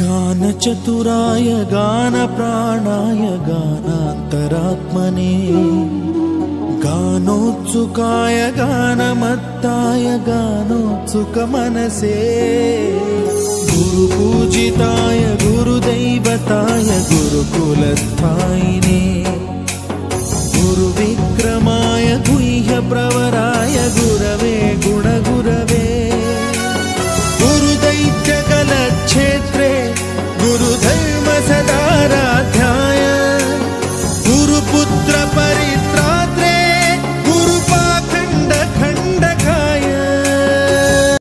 गानचतुराय गानप्राणाय गानान्तरात्मने। गानोत्सुकाय गानमत्ताय गानोत्सुकमनसे। गुरुपूजिताय गुरुदैवताय गुरुकुलस्थायिने